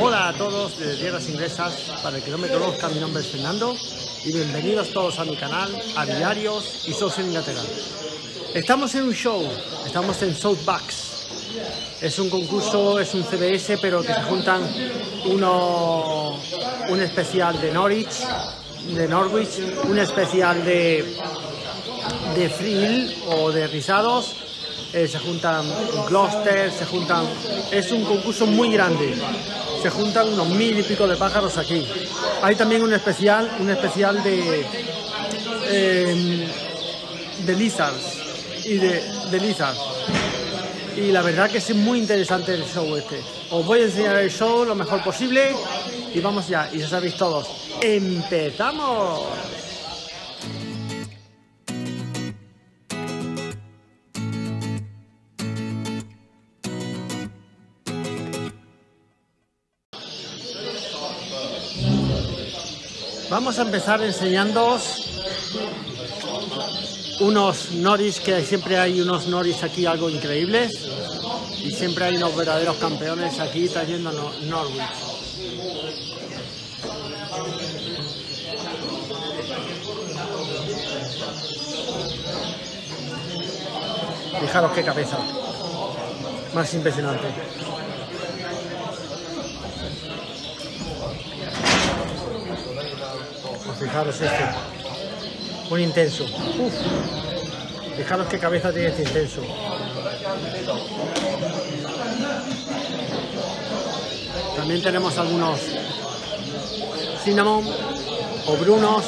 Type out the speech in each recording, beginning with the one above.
Hola a todos de Tierras Inglesas, para el que no me conozca mi nombre es Fernando y bienvenidos todos a mi canal, a Diarios y en Inglaterra. Estamos en un show, estamos en Southbucks. Es un concurso, es un CBS, pero que se juntan uno, un especial de Norwich, de Norwich, un especial de, de Frill o de Rizados eh, se juntan Gloucester, se juntan... Es un concurso muy grande, se juntan unos mil y pico de pájaros aquí. Hay también un especial, un especial de... Em, de lizards y de, de lizards. Y la verdad que es muy interesante el show este. Os voy a enseñar el show lo mejor posible y vamos ya, y ya sabéis todos. ¡Empezamos! Vamos a empezar enseñándoos unos noris, que siempre hay unos noris aquí algo increíbles y siempre hay unos verdaderos campeones aquí trayendo Norwich. Fijaros qué cabeza, más impresionante. Fijaros este, un intenso. Fijaros qué cabeza tiene este intenso. También tenemos algunos cinnamon o brunos.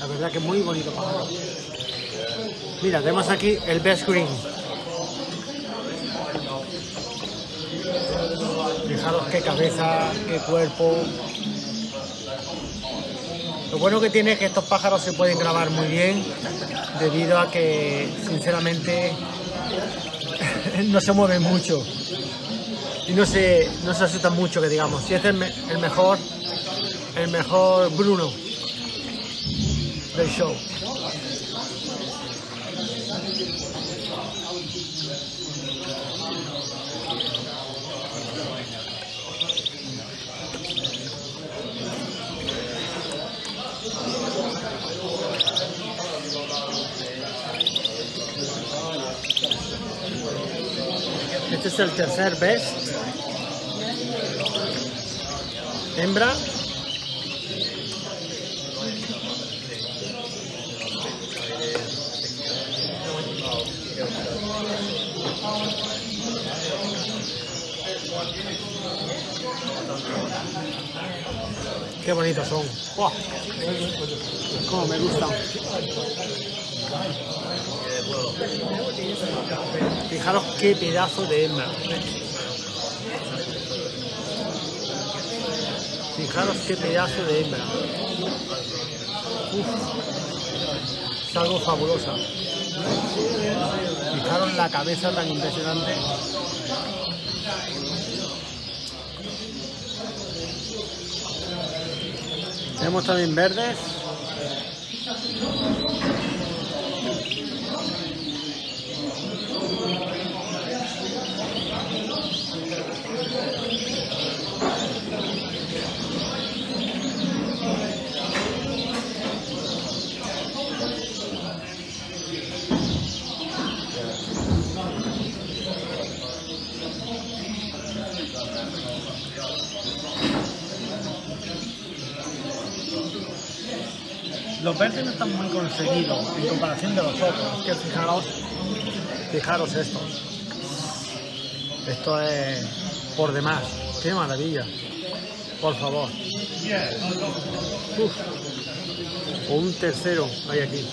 La verdad que muy bonito pájaro. Mira, tenemos aquí el best green. Fijaros qué cabeza, qué cuerpo. Lo bueno que tiene es que estos pájaros se pueden grabar muy bien debido a que sinceramente no se mueven mucho y no se, no se asustan mucho que digamos. Si este es el, el mejor, el mejor Bruno del show. Este es el tercer best. Hembra. Qué bonitos son. Cómo me gustan. Fijaros qué pedazo de hembra. Fijaros qué pedazo de hembra. Uf, es algo fabulosa. Fijaros la cabeza tan impresionante. Tenemos también verdes. Los verdes no están muy conseguidos en comparación de los otros. Fijaros, fijaros estos. Esto es por demás. Qué maravilla. Por favor. Uf. O un tercero hay aquí.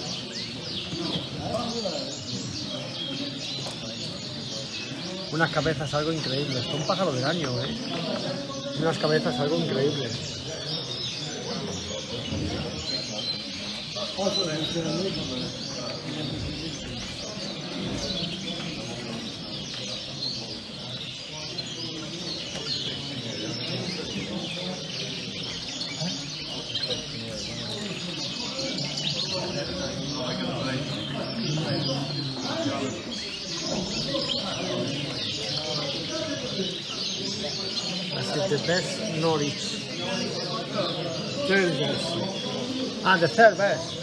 Unas cabezas algo increíbles. Son pájaros del año, ¿eh? Unas cabezas algo increíbles. This is the best knowledge. Third best. Ah, the third best.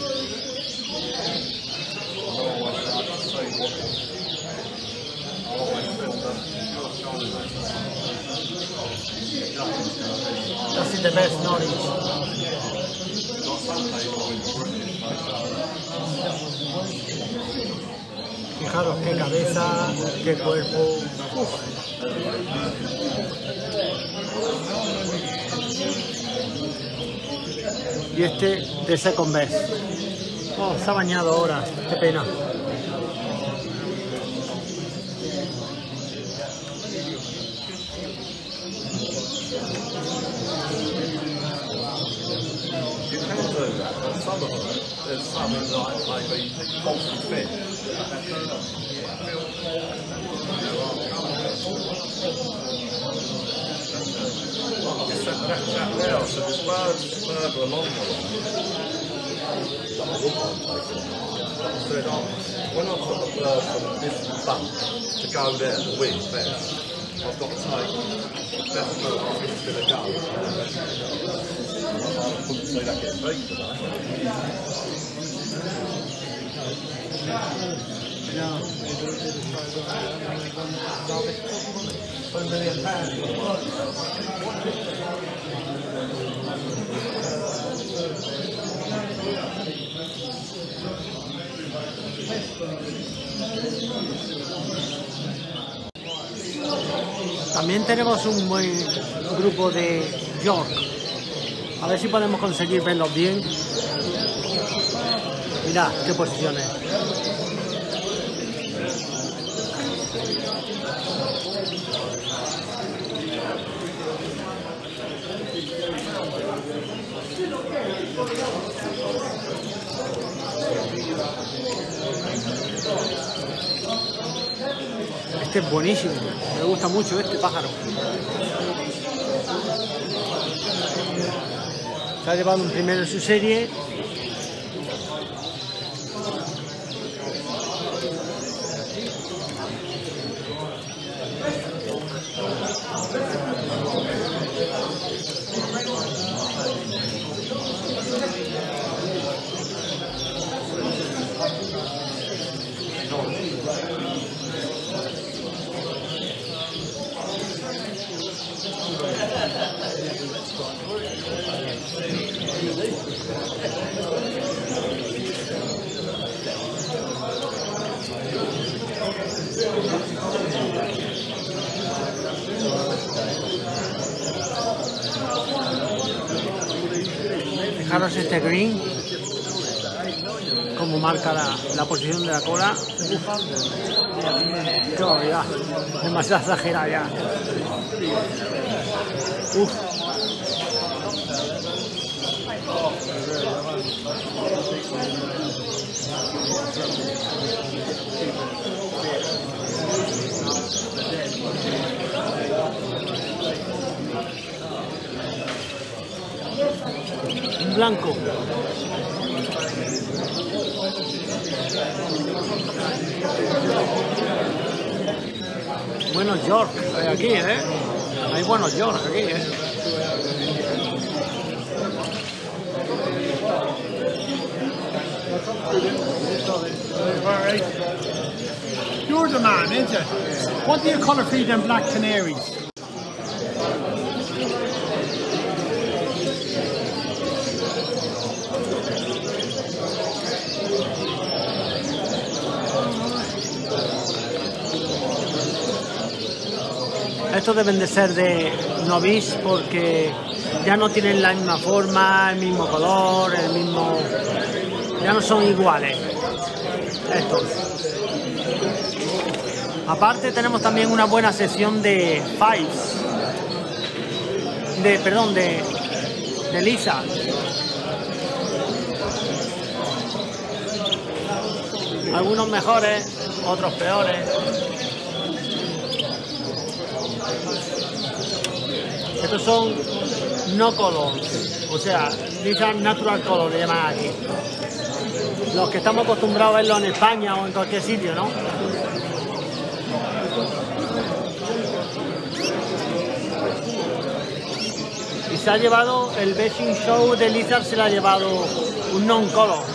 best Norwich. Fijaros qué cabeza, qué cuerpo. Y este de second best. Oh, se ha bañado ahora, qué pena. But some of them, there's some that like maybe falsely fed. It's that, that, now, so there's birds further along. So it, when I put the bird from this bump to go there, the wind best, I've got to take that bird is going to go. También tenemos un buen grupo de York. A ver si podemos conseguir verlos bien. Mirad qué posiciones. Este es buenísimo. Me gusta mucho este pájaro. Se ha llevado un primero en su serie. Fijaros este green, como marca la, posición de la cola. Qué demasiado exagerada ya. Uf. Blanco. Buenos York hay aquí, ¿eh? Hay buenos York aquí, ¿eh? You're the man, isn't it? What do you colour feed them black canaries? Deben de ser de novice porque ya no tienen la misma forma, el mismo color, el mismo... Ya no son iguales. Estos. Aparte tenemos también una buena sesión de fives. De, perdón, de de Lisa. Algunos mejores, otros peores. Estos son no color, o sea, Lisa Natural Color le llaman aquí. Los que estamos acostumbrados a verlo en España o en cualquier sitio, ¿no? y se ha llevado el Bashing Show de Lizard se le ha llevado un non color